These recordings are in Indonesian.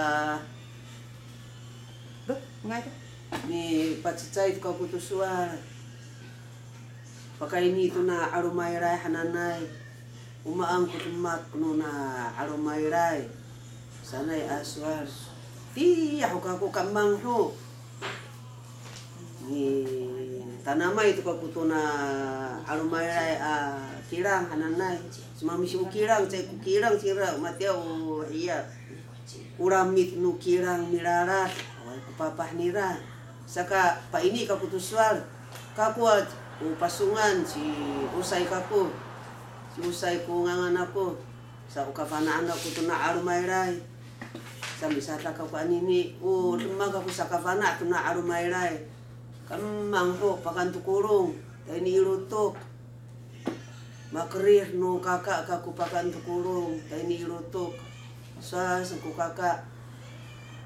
Ah, Duh, ngay ka? Ni pacicay ka kutusuar. Pakai ini tu na arumairai hananai. Umaang kutumak no na arumairai. Sanay aswar. Ti ako ka ko kamang ho. Ni itu ka kuto na arumairai a kirang hananai. Sumami si kirang, ku kirang sira matiaw iya. Uramit nu kirang mirarat away kupapah nira. Saka pa ini ka kutuswal kakuat upasungan si usay kako si usay ko ngangan ako sa ukapanaan ako to na arumayray sa misata ka anini o lumag ako sa kafana to na arumayray kamang ho pakantukurong tayo ni irutok makarir no kaka ka ko pakantukurong tayo ni irutok sa sa ko kaka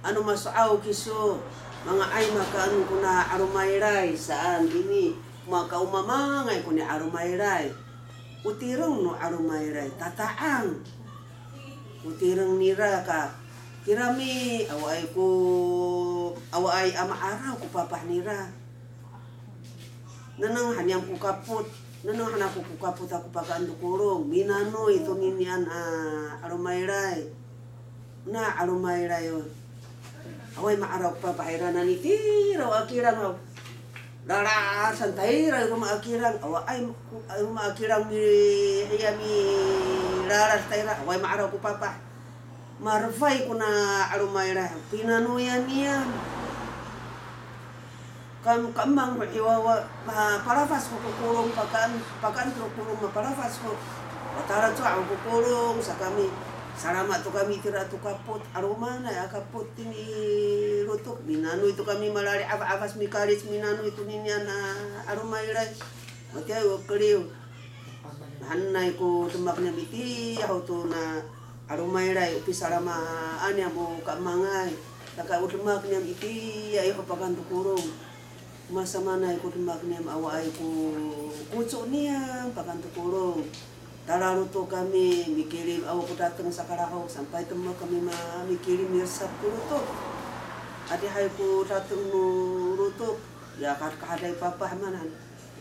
ano masaaw kiso mga ay makaano ko na arumayray saan ini. Mga kaumamangay ko ni arumayray utirang no arumayray tataang. Utirang nira ka. Kirami away ko away ama araw ko papah nira. Nanang ko kaput nanang hanak ko kaput ako pagkandukurong minano ito ninyan uh, arumayray na alumay rayo. Away maaraw pa paira na ni tiro akirang raw. Rayo ko maakirang awa ay maakirang mi hiya mi raras tayra away maaraw ko papa. Marfay ko na alumay rayo. Pinanuyan niya. Kam kamang iwawa parafas ko kukulong pakan pakan kukulong maparafas ko. Patara to ako kukulong sa kami Salamat tu kami tira kaput aroma na ya kaput ini rutuk minano itu kami malari apa apas mikaris minano itu ninya na aroma irai. Mati ayo keliu. Hanai ko tumaknya biti ya tu na aroma irai. Upi salama anya mo kamangai taka utumaknya biti ya iyo pakan tukurung masa mana ko tumaknya awai ko kucuk niya pakan tukurung Talalu to kami mikirim awa ko datang sa Karahaw sampai temo kami ma mikirim ya Sabtu to. Adi hay ko datang no ruto ya kat kahaday papa manan.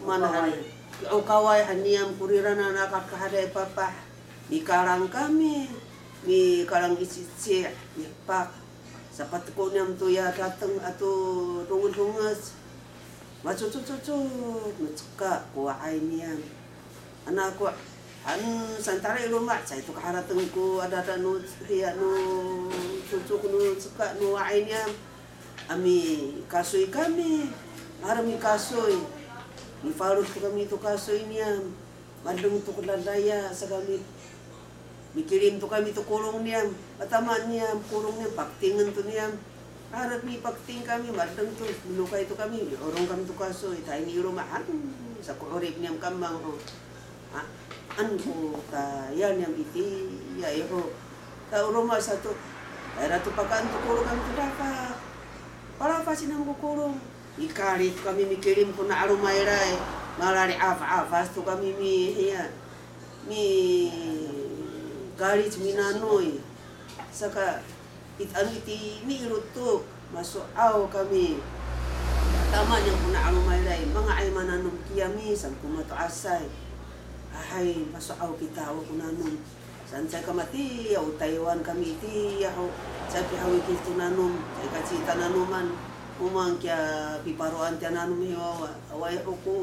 Manahan. O kaway haniam kurirana na kat kahaday papa. Di karang kami. Mi karang isitsi mi pak. Sapat ko niam to ya datang ato rungus-rungus. Macucu-cucu, macka kuwa ay niyam. Anak ko, an santara rumah saya tu kaharateng ku ada ada nu hiya nu cucu nu suka nu ainya ami kasui kami arami kasui. Ni farus tu kami tu kasui niya mandung tu keladaya sa kami mikirim tu kami tu kulong niya ataman niya kulong niya paktingan tu ni pakting kami mandung tu lukai tu kami orang kami tu kasui. Tayo ni rumahan sa kurip niya kambang oh anhu ka yan yang iti ya iho ka rumah satu era tu pakan tu kurung kami tu dapat. Para apa sih namu kurung? Ikari kami mikirim ku na aruma irai malari apa apa tu kami mi ya. Mi kari minanoi saka it anu iti mi irutuk masuk au kami. Tama yang kuna aruma irai mga ay mananong kiyami sangkuma to asay ahay masaaw kita aw kunanong san sa kamati aw Taiwan kami iti aw sa pihawi kito nanom sa kasi tananuman umang kya piparuan tiya nanom hiwawa away ko ko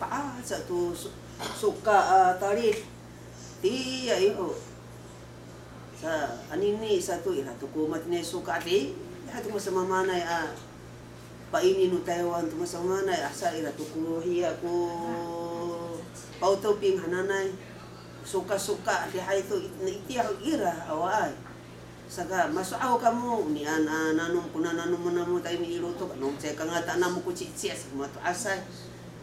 paa sa to suka uh, tarit ti ayo sa anini sa to ira to ko matne suka ti. Ira to masama manay a paini no Taiwan to masama manay asa ira to ko ko pauto ping hananay suka-suka di iti ako ira away saka masuaw ka mo ni ana nanong kuna nanong mo namo tayo ni iruto kanong tse ka nga tanam mo kutsitsi sa mga to asay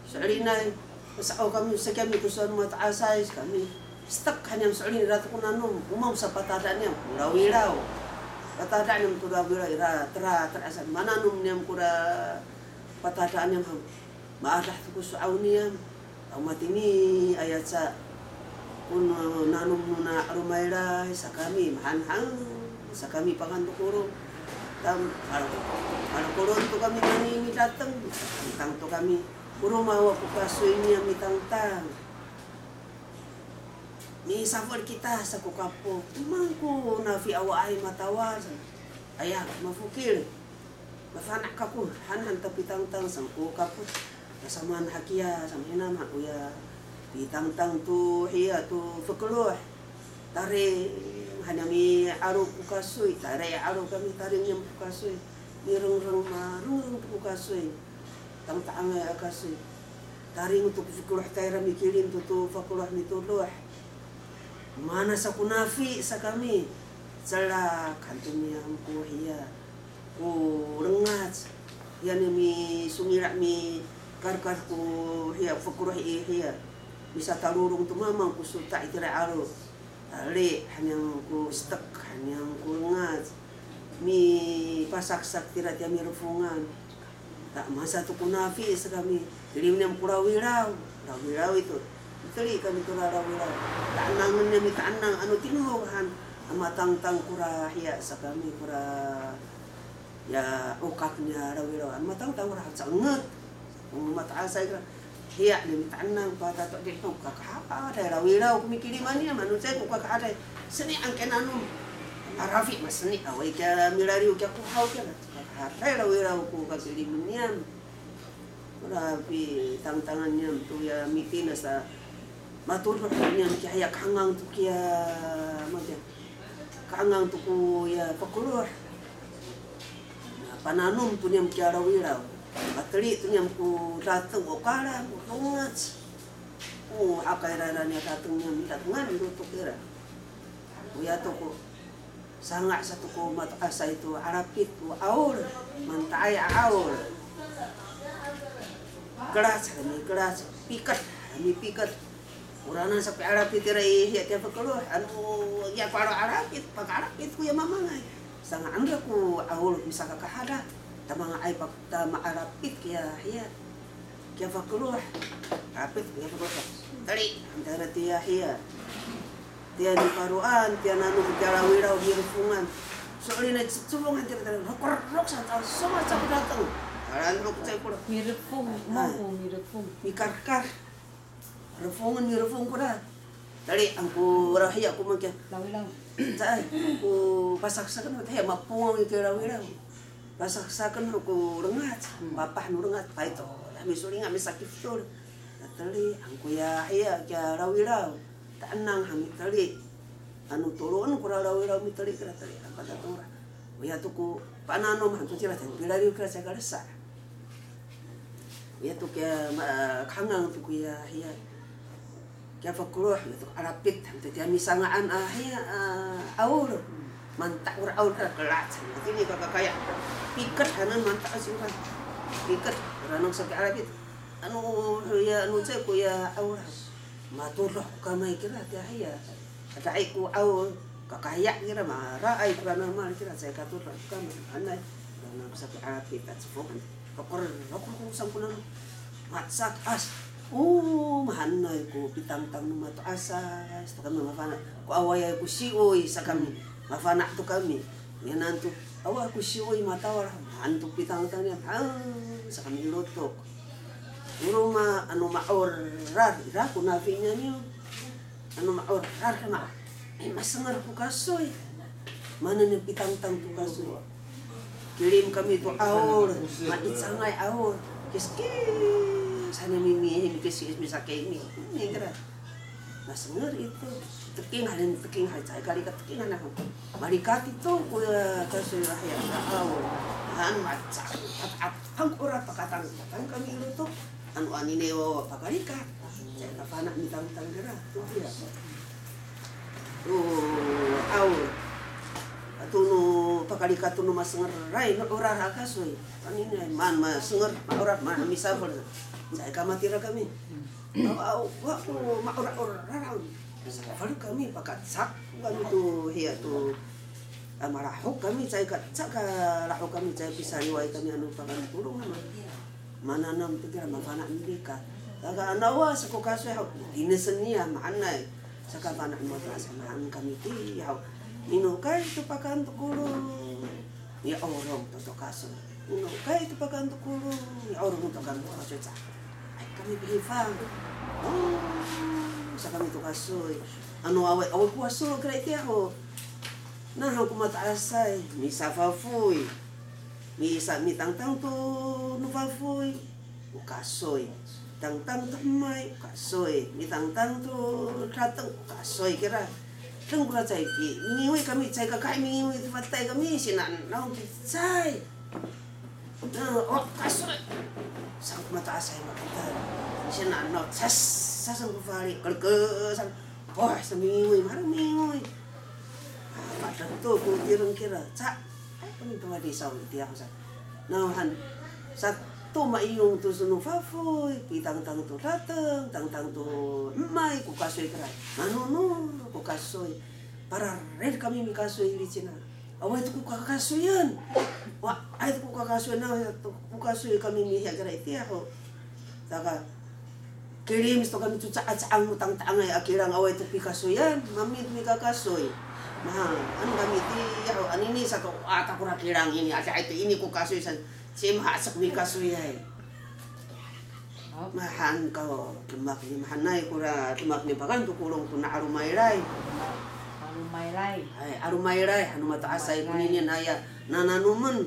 so alinay masaaw kami sa kami kusuan mga to asay kami stuck kanyang sa alin rato ko nanong umaw sa patada niya uraw-iraw patada niya mo uraw-iraw ira tra tra asay mananong niya mo kura patada mo maadah to kusuaw niya matini ayat sa kuno nanong na arumayra sa kami mahanhang sa kami pangandukuro tam kalau kalau koron tu kami nani mi datang tang tu kami rumah wa pukaso ini mi tang tang. Ni safar kita sa kukapo mangku na fi awa ay matawar ayah mafukil. Mafanak hanan tapi tang tang sang kukapo kasamaan hakia sam hinam hakuya. Di tang tang tu hiya tu fakuluh tare hanami aro pukasoy tare aro kami tare nyam pukasoy mirong rong marung rong pukasoy tang tang akasoy taring untuk fakuluh tayra mikirin tu tu fakuluh mituluh mana sa kunafi sa kami? Sala kantum yang ku hiya. Ku rengat. Yan mi sumira mi karkar ku hiya fakuro hiya bisa talurung tu mamang ku sulta itira aro ale hanyang ku stek hanyang ku rengat mi pasak-sak tira tiya mi rufungan. Tak masa tu kunafi sa kami. Jadi minam kurawiraw rawiraw itu. Tali kami kura rawira taanangan niya mi taanang ano tinuhan ang matang-tang kura hiya sa kami kura ya ukak niya rawira ang matang-tang kura sa ngat ang mataasay ka hiya niya mi taanang patato di ko kakahapa dahil rawira kumikiliman niya manusay ko kakahapa sani ang kenanong Arafi mas ni away kaya milari kaya kuhaw kaya kakahapa rawira ko kakiliman niya Grabe, tu ya mitina sa matulog niya kaya kangang tu kaya macam kangang tu ya pakulur pananum tu niya kaya rawiraw matali tu niya ku datang o kala ku tungat ku akay rara niya datang niya datangan luto kira kuya to ko sanga sa to ko mataasa itu arapit tu aul mantay aul keras kami keras pikat kami pikat Urana sa Arapit tira iya tiya pagkaluh. Ano, ya para Arapit, pag Arapit ko yung mamangay. Sa nga andra ko, ahul, bisa kakahada. Ta mga ay pag ta maarapit kaya hiya. Kaya pagkaluh. Arapit, kaya pagkaluh. Tali, antara tiya hiya. Tiya ni paruan, tiya nanu bicara wiraw, hirupungan. Soalnya na tulungan tira tira. Rokorok sa tao, sama sa datang. Aran ko sa kulo. Miripong, Ah. mo miripong. Mikarkar. Refung ko na. Dali, ang ku rahiya ko man kaya. Lawi lang. Saan? Ku pasaksakan mo tayo, mapungaw yung kira wira. Pasaksakan mo ku rengat. Mapah no rengat. Pa ito. Kami suri nga, may sakit to. Natali, ang kuya hiya, kaya rawiraw. Taanang hami tali. Ano turuan ko rawiraw mi tali kira tali. Ang patatura. Kuya to ko, paano man to sila tayo. Pilariw kira sa karasa. Kuya to kaya kangang to kuya hiya. Kaya fakuluh itu arapit hantu dia misangaan ah ya aur mantak ur aur kelat nanti ni kakak kaya piket hanan mantak simpan piket ranong sa arapit anu ya anu saya ku ya aur maturah ka mai kira dia ya. Ada ai ku aur kakaya kira mara ai kurana mal kira. Saya katur ka anai ranong sa arapit at sufokan kokor kokor kung sampunan. Matsak as. Oh, mahanay ko pitang-tang ng mato asas. To kami mafana. Ko away ko sioy sa kami. Mafana kami. Awa ko sioy matawar. Anto pitang-tang niya. Ah, sa kami lutok. Puro ma ano maor rar. Ira ko na niya niyo. Ano maor rar ka ma. Ay masangar ko kasoy. Mana ni pitang-tang to kasoy. Kirim kami to aor. Maitsangay aor. Kiskis sana mimi kasi misa kay mi ni kira nasengar itu teking halin teking hal saya kali teking anak marikat itu kuya kasi rahya aw han maca at at hang ora pakatang patang kami itu anu anine wo pakarikat saya kapana ni tang tang kira tu dia oh aw atuno pakarikat tu no masengar rai no ora hakasoy anine man ma sengar ma ora ma misabol saya kamatira kami. Kami pakat sak, kami tu hiya tu marahok kami saya kat sak rahok kami saya bisa riwayat kami anu pakan kurung mana mana nam tu kira mafana mereka. Taga anawa sa ko kaso ya dinesenia maanay sa kapana mo sa samahan kami ti yaw. Minukay tu pakan tu kurung. ya orang to kaso no kay itu pakan to kulong ya orang to kan kaso ay kami bihifang sa kami to kaso ano away away ko aso kray ti ako na ako mataasay mi safafuy mi sa mi tangtang to no fafuy o kasoy tangtang to may kasoy mi tangtang to ratang kasoy kira Teng kura cai ki, mingiwi kami cai kakai mingiwi tu fatai kami sinan naung ki cai. Nah, oh kasur. Sang mata asai makita. Sinan no sas sasang ku fari kel ke sang. Oh, semingiwi marang mingiwi. Ah, pada tu ku kirang kira. Cak, ai kami tu di sawi dia sa. Nah, han satu maiyong tu sunu fafoy, pitang tang tu datang, tang tang tu mai ku kasoy kira. Anu no, ku kasoy. Para red kami mi di Cina. Awai tu ku kakasoyan. Wa ai tu ku na tu kami mi ya kira itu ako. Taka kirim to kami tu ca ca ang tang tang ay akirang awai tu pi kasoyan, mami tu mi kakasoy. Nah, anu kami ti ya ani ini satu ata kurang kirang ini ada itu ini ku kasoy san sim hasak mi kasoy ay. Mahan ko, tumak ni mahanay kura tumak ni bagan tu kulong tu na arumairay. Alumaylay. Ay, arumairay, anu mataasay kunini naya nananuman.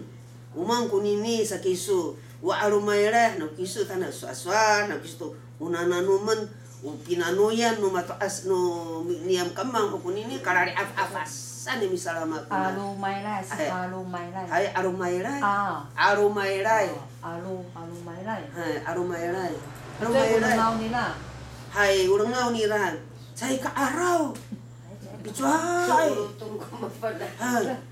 Umang kunini sa kisu. Wa arumairay, no kisu tana suaswa, no kisu unananuman. U pinanuyan no mataas no niyam kamang o kunini karari af afas. Sani misalama kuna. Alumaylay. Ay. Alumaylay. Ay, arumairay. Ah. Alu. Ay, arumairay. Ito yung Arumairay. unaw nila. Hay, urang ngaw ni Rahan. Say ka araw. Bicuay. Ha,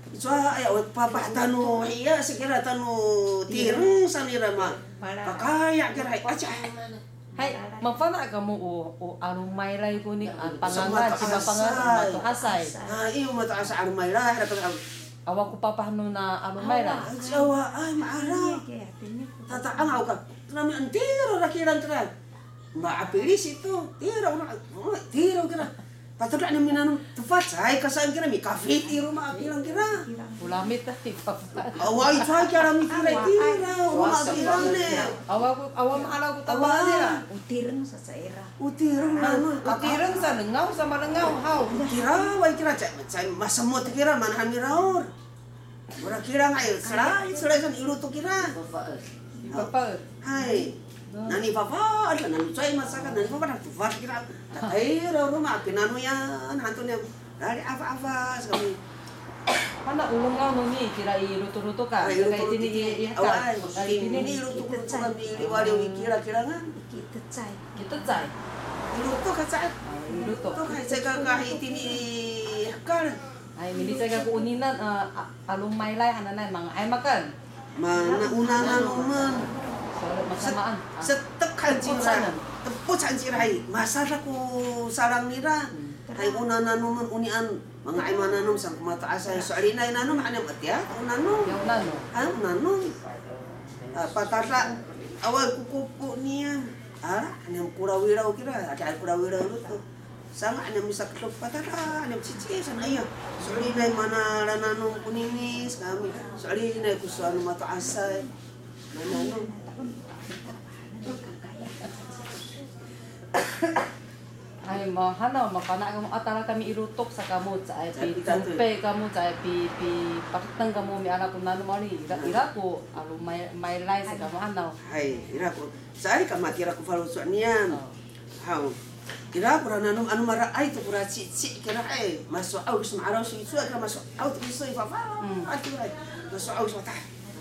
bicuay. O papatano iya sekira tanu tirang sa nira ma. Pakaya kira aja. Hay, mapana ka mo o, o alumaylay ko ni ang Sa pangangan, mata si mapangan, asay. mato asay. Ha, iyo mata sa armay ra ra ka. Awa ko papahano na alumaylay. Jawa ay maaraw. Tataan ako ka. Kami ang tiro ra kirang kira. Maapilis ito. Tiro na. Tiro kira. Patulak na minanong tufat. Ay kasaan kira mi kafe tiro maapilang kira. Ulamit na, ipapapa. Away try kaya mi tira tira. Uma kirang ne. Awa ko, awa maalaw ko taba Awa. nila. Utirang sa saira. Utirang na no. Katirang sa langaw, sa malangaw, haw. Kira way kira chay chay masamot kira manahan mi raor. Ora kira nga il sala sala san iluto kira. Papa. Hai. Nani papa ada nani chay masakan nani papa nak tufat kira. Ay raor ma pinano yan hanto niya. Dari apa-apa kami. Mana ulungaw no ni, kira iluto-luto ka. Ay Kaya iluto tini tini. ihaka. Away. Kaya tini Ini iluto ko kami liwali kira kira nga. Kita chay. Kita chay. Iluto ka chay. Iluto. Ito kay chay ka kahit ini hakal. Ay, hindi sa ka kuuninan, uh, alumaylay, hananay, mga ay makan. Mana unanan uman. Masamaan. Sa Teput sira. sana. Teput san siray. Masara ko sarang nira. Hay unanan uman unian mga ay sang kumataas ay so alinay nanom hanam atya unanom. Yung unanom. Ah, patata awal kukupu niya. Ah, anam kurawiraw kira. Ada kurawiraw luto. Sama anam bisa ketuk patata anam cici san ayo. So alinay mana nananong kuninis kami. So alinay kusuan Ay, mo, hana, makana ka mo, atara kami irutok sa kamot, sa ay, Sa pi, pitato. tumpe kamo, sa ay, pi, pakitang kamo, mi anak ko nano mali, ira, ira ko, alo, may, may lay sa kamo, anaw. Hai, ira ko. Sai ka matira ko falo so niyan. Hau. Kira ko na nung anu mara ay to kura ci ci kira ay maso au gusto maaraw so itu kira maso au to ifa fa. Mm. At kira maso au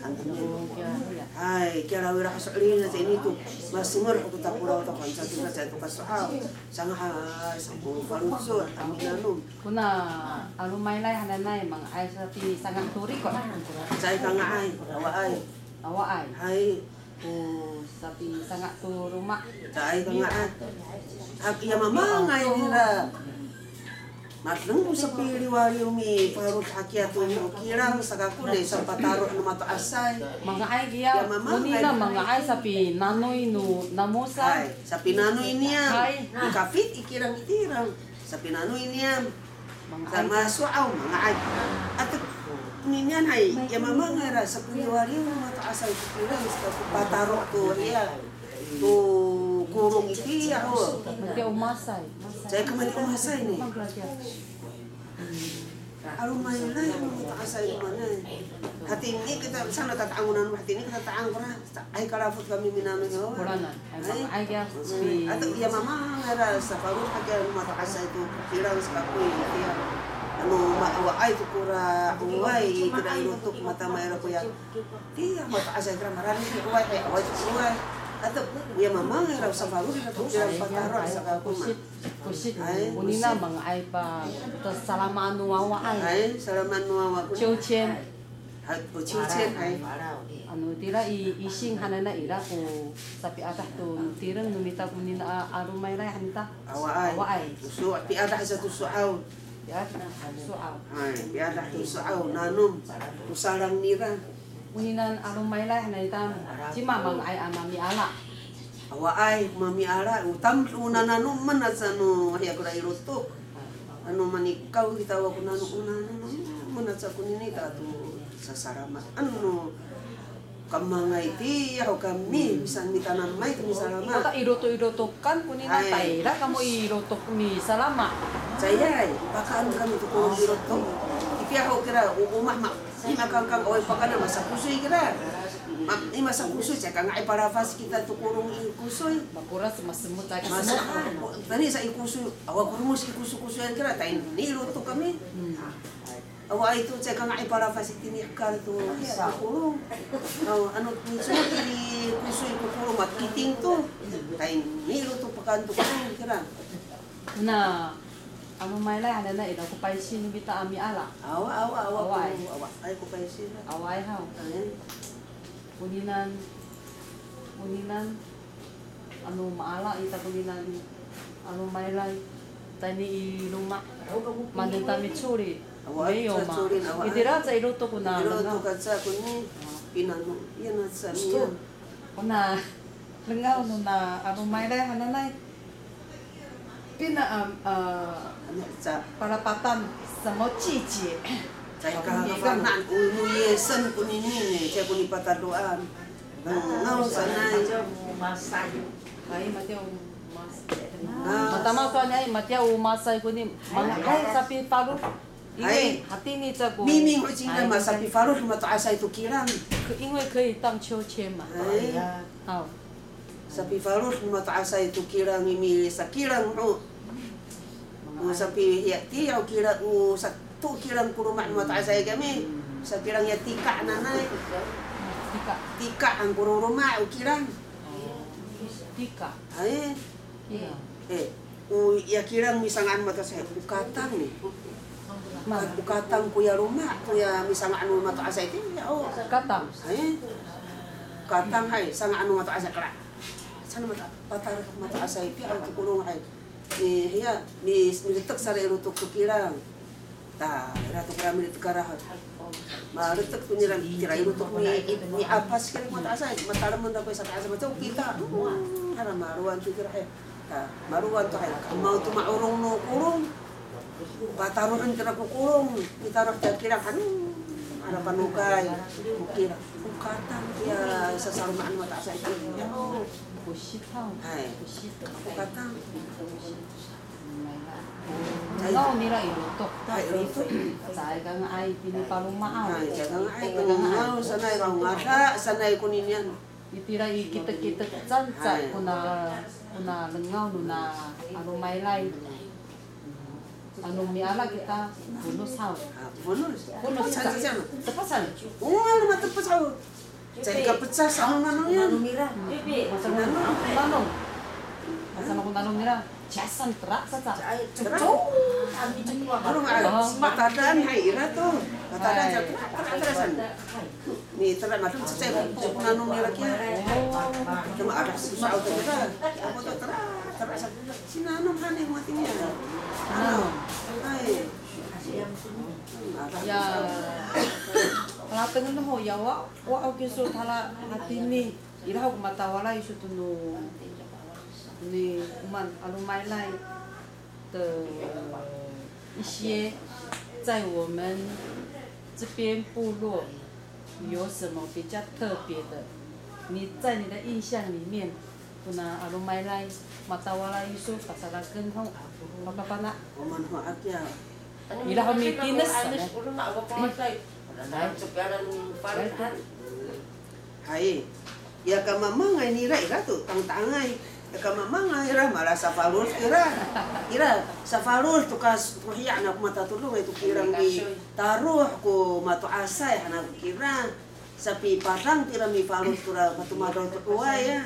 Ay sa Yung, kaya, ya. Ay, kaya rawi ra sa ina sa inito masimor ko ta pura. Ta kan sa tina sa to kaso ha sang ha sa ko farutso aminanum Kuna, alo, may lay, hananay, mga ay, sa pi, sangang turi ko. say ka nga ay awa ay Awa ay, ay ko, sa pi, sanga tu rumah. say ka nga ay Hak iya mamangay nila mo sa piliwari umi parut hakiato mo kirang sa kakune sa pataro na mato asay. Mga ay giya, Ya, mama, muni ay- na mga ay sapi nanoy no namusa. Ay, sa pinanoy niya. Ay. Ikapit ikirang itirang. Sa pinanoy niya. Sa masuaw mga ay. At ninyan ay yamama nga ra sa piliwari mo mato asay kirang sa pataro to riya. To kurong iti ako. Magdi umasay. Saya ke mana umasay ni. Magradya. Aron mayo na yung mga takasay mana. Hati ini kita sana mo hati ini kita taang kora. Ay kalafot kami minano nyo. Kuranan. Ay sapi. Ato iya mama ngara sa parut kaya mga takasay to kirang sa kapoy iya. Ano maawa ay to kura uway kita ilutok mata mayro ko ya. Mata asay kra marami ni uway ay away to uway. Iya mama ngara sa parut na to kirang pataro sa kapoy. Kusit. Kusit. Ay, Muni na mga ay pa. Tas salama anu wawa ay. Ay salaman nuawa ko. Chiu chen. Ay o chichen ay. Anu tira i ising hanana ira ko sapi atah tu tirang numita kunin na arumay ray hanita. Awaay. Awaay. Usu piada sa tusuaw. Ya, soal. Ay, piada tusuaw nanom. Usarang nira. Uninan arumay ray hanita. Cima mga ay amami ala. Awaay, mami ara utam una nanom man at sa no haya ko iruto. Ano man ikaw gitawa ko nano una nano man at sa kuninita to sa saramat. Ano kamangay ti ako kami bisan mi tanamay kami salamat. Kata iroto-iroto kan kunin na Ay. tayra kamo iroto mi salama. Sayay, baka ano kami to kung iruto. Ipiya ko kira umah mak. Ima kang kang oy pa kana masakusoy kira. Ma, ima sa kusoy, siya kang ay parafas kita to kurong ikusoy. Makuras masemut ay Mas, kasemut. tani sa ikuso, awa ko mo si ikuso-kuso yan kira, tayo niluto kami. Hmm. Awa ito, siya kang ay parafas itinikar to, ya, kurong. Aw, ano, minsan ili kuso ikukurong at kiting to. Tayo niluto pa kanto kurong kira. Na ano may lay hanana ira ko pa sin bita ami ala. Awa, awa, awa, awa, awa, ay ko pa sila. Away haw. Ay, Kuninan kuninan ano maala ita kuninan ano may lay tani iluma mandeng tami tsuri. Awa, Mayo sa ma. awa. Itira sa iroto ko na Pero langaw. to katsa ko ni, pinano, yan at sa niya. Kuna langaw no na ano may lay hananay. Pina um, uh, Ano, sa parapatan sa mo chichi. Saya kakapanan umuyesan ko ni Nini, saya ko ni pataduan. Ngaw sanay. Ay, Mateo, mas... Ah. Matama ka niya, Mateo, umasay ko ni... Mga ay, sapi paro. Ay. Ingwe, hati ni sa ko. Miming ko chinga masa pi farus mataasa ito kirang. Ingwe, kay tang chiu che ma. Ay, Aw. sa pi farus mataasa ito kirang mimi sa kirang o. O sa pi ya ti o kirang o sa tu kirang kuruma mataasa kami. Sa kirang ya tika nanay. Tika. Tika ang kuruma o kirang. Tika. Ay, Iya. eh. O ya kirang misangan mata sa ukatang ni. Ma. Ukatang kuya rumah, kuya misangan anu mata asa itu ya oh. Katam. Ay, katang hay, sang anu mata asa kala. Sana mata patar mata asa itu ang kulong hay. Ni hiya ni militek sa rutok tukirang. Ta, ra to kira militek kara. Maritek tu nirang kira rutok ni ni apas kira mata asa, mata ramon da ko sa asa mata kita. Hara maruan tu kira maruan tu hay. Mau tu maurong no kurong. Pataruhan kira ko kurong. Itarak ta kira kan. Ada panukay. Kira ukatan kaya sa sarumaan mata sa ito. Oh, Kusitaw. Ay. Kusitaw. ukatan. Ngaw nira irutok. Ay, irutok. Sa ka nga ay pinipalumaan. Ay, kaya nga ay kung ngaw sanay raw nga da, sanay ko ninyan. Itira ikita-kita tsansa Ay. kuna kuna lengaw no na ano may lay. Ano mi ala kita bunus haw. Ah, bonus. Bunus Sa sa sa. Sepasan. Oo, ano matapos ako. Sa ikapatsa sa ano ano yan. Masa ko tanong. Masa ko tanong nila. Jason tra sa sa. Ano nga, matadaan hay ira to. Matadaan sa tarasan. Ni tara matun sa sa kung ano nila kaya. Cuma ada susah auto kita. Apa tuh tera tera sa sinanong hanay mo dengan ho ya wa wa ke so tala hati ni uman alu mai lai Hai. Ya ka mamangay ni ra ira tu tang tangay. Ya ka mamangay ra mala sa falur ira. Ira sa falur tu kas kuhiya na mata tulong itu kirang mi taruh ko matu asay hana kira. Sapi padang tira mi falur tura matu madaw tu ya.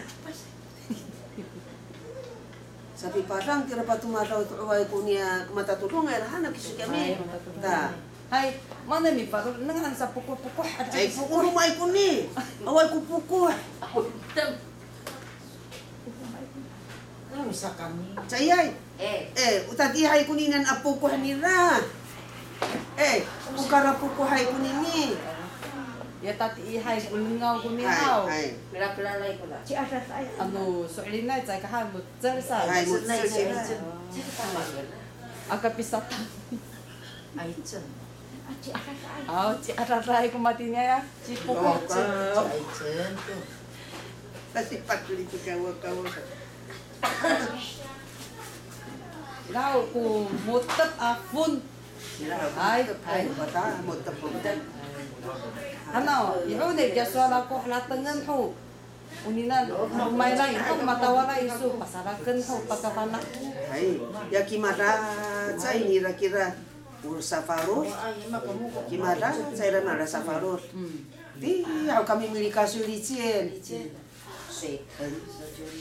Sapi padang tira patu madaw tu kunia mata tulong ay hana kisu kami. Ta. Hai, mana mi paru nengan sa pukul-pukul aja Ay pukul rumay ko ni. Away ko pukul. Ano bisa kami? Sayay. Eh, Eh, utatihay ko ninan apo ko nila. Eh, ukara po ko hay ko nini. Ya tati ihai ulungaw ko ni Hay, hao. hay. pila-pilalay ko na. Si ada tayo. Ano, so ilina sa kahan mo zer sa. Hay, mo Sunay, sir sunay, sila. sunay. Tama yun. Aga pisata. Ay, chen. Ah, si ada tayo. Aw, ci araray ko matinya ya. Ci Oh, pukul. ka. Ay, chen. tu. Kasi patuli ko kawa kawa. Ilaw ko mutat afun. Ay, ay. bata mo tapo. Ano, iho ne gaswala ko halatangan ho. Unina, may lang ito, matawala iso, pasarakan ho, pagkapana. Hay, ya kimada chay nira kira ur safarot. Ay, makamu ko. Kimada chay ra mara safarot. Hmm. Ti, aw kami mili kaso licien. Sweet.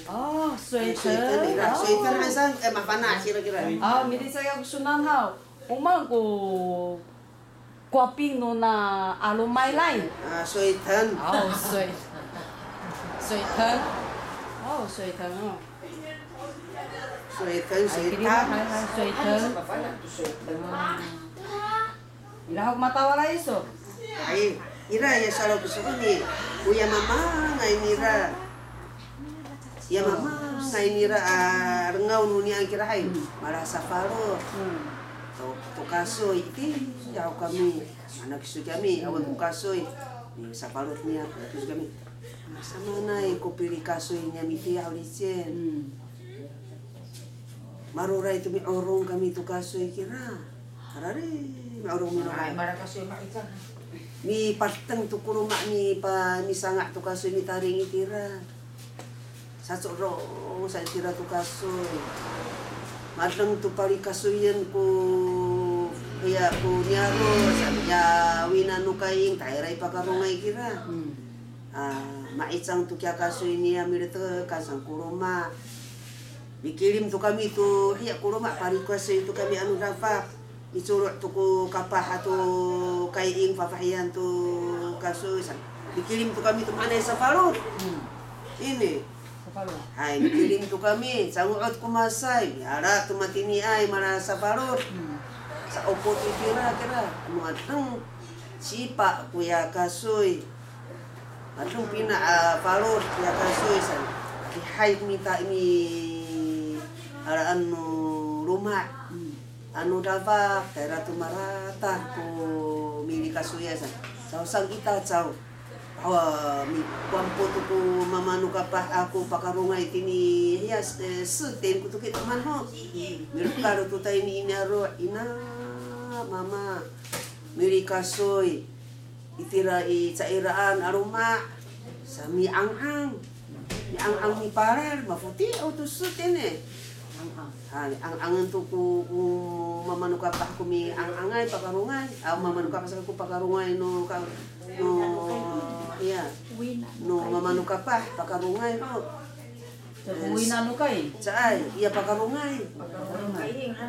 Oh, Suitan sweater. ira, suitan hasan eh mapana kira-kira. Ah, mili saya sunan ha. Umang ko kuaping no na alumay lai. Ah, suitan. Oh, sweat. Sweater. Oh, sweater. Oh. Kiri ha, suitan. hai, hai, sweater. Ilahok matawala iso. Ay, ira ya salo ko ni. Kuya mama ngai nira. Ya mama ngai nira ah, rengau nu ni ang kira hai. Mara safaro. Hmm. To kasoy iti ya kami. Anak isu kami awan ko kasoy. Ni safaro isu kami. Sama na ko pili kasoy niya miti aulicen. Hmm. Maruray tu mi orong kami tu kasoy kira. Harare, mi orong mi Ay, no. mara kasi makita. mi pateng tu kuruma mi pa mi sanga tu kasoy mi taring itira sa ro sa itira tu kasoy madeng tu pari kasoyan ko kaya ko nyaro sa ya wina nu kaing tairay pakarungay kira Hmm. ah maitsang tu kya kasoy niya mirete kasang kuruma Dikirim tu kami tu hiya kuruma pari kasoy tu kami anu dapat isurut tu ku kapah tu kaing papahian tu kasoy sa dikirim tu kami tu mana sa farut Hmm. ini. Hai, dikirim tu kami, sanguot kumasay, ara tu matini ay mana sa farut. Hmm. Sa opo tu kira kira, anu ateng sipa kuya kasoy. Ateng pina uh, farut kuya kasoy sa hai minta ini anu rumah. Hmm. anu dapat daerah tu marata ku mili kasuya sa sausang kita caw awa mi kwampo tu ku mamanu kapah aku pakarungay tini hias eh, suten ku tu kita man ho. Mirkaro tu tayo ni inaro ina mama mili kasoy itira i cairaan aruma sa mi ang-ang. Mi ang-ang mi parar mafuti o tu suten eh Ah, ang angan to ko kung mamanu ka pa ko mi ang angay pakarungay. Ah, mamanu ka sa ko pakarungay no ka no iya no mamanu ka pa pakarungay no. Sa uwi na no kay. Saay, iya pakarungay.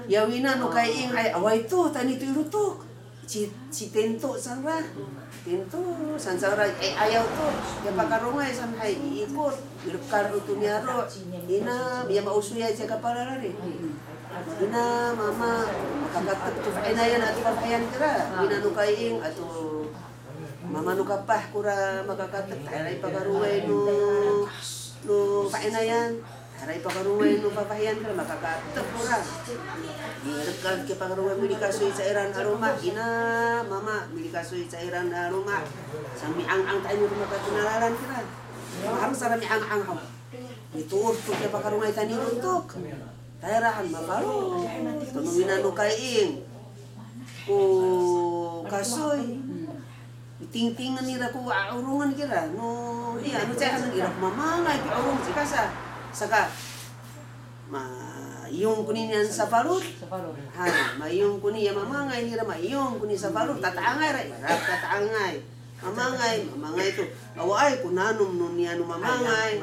Ya wina no kay ing ay away to tani to irutok. Si si tento sanra. Tento san sanra ay ayaw to. Ya pakarungay san hay iikot. Irkar to niaro. Ina biya mausuya siya kaparara rin. Ina mama makakatak tu fainayan at papayan kira. Ina nu kaing ato mama nu kapah kura makakatak taray pagaruway nu nu fainayan. Taray pagaruway nu papayan kira makakatak kura. Direkal ke pagaruway mili kasoy sa iran aroma. Ina mama mili kasoy sa iran aroma. Sami ang ang tayo nu makatunalaran kira. Harus ada mi ang ang ham. Ituur tu ke pagarumay tani untuk. Tairahan maparo. Tunungin na kaing. Ku kasoy. Ting-tingan nila ko aurungan kira. No, iya, ano siya, ano, irap mamangay, aurung si kasa. Saka, ma, yung kunin yan sa parut. Sa paro. Hai, mayong kuni ya mamangay nira mayong kuni sa balur tataangay ra irap tataangay. Mamangay, mamangay to. Away kunanum nun niya no mamangay.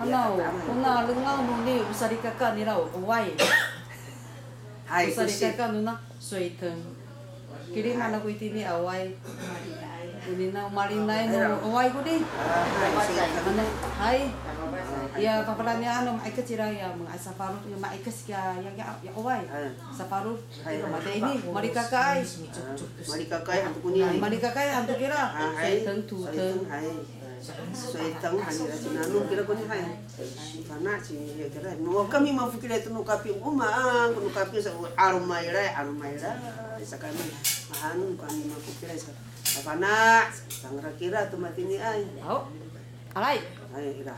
Ano, kuna lungaw mo ni usari ka ka nila o uway. Hai Usari kusi. ka ka nuna suiteng. Kiri mana ko itini away. Ini na umalinay no uway ko di. Hai kusi. Ano, hai. Ya papalanya ano mai kecira ya mga saparut yung mai kes ya ya ya ya uway. Hai. Saparut. Hai. Mata ini mari kakay. Mari kakay hantu kuni. Mari kakay antu kira. Hai. Suiteng tu teng. Hai. Suiteng hanira sinanum kira kuni hai. Kana si ya kira. No kami mafukira itu no kapi uma no kapi sa arumaira arumaira. Isa kami mahanum kami mafukira sa. Kapana, sangra kira tumatini ay. Oh. Alay. Ay, ira.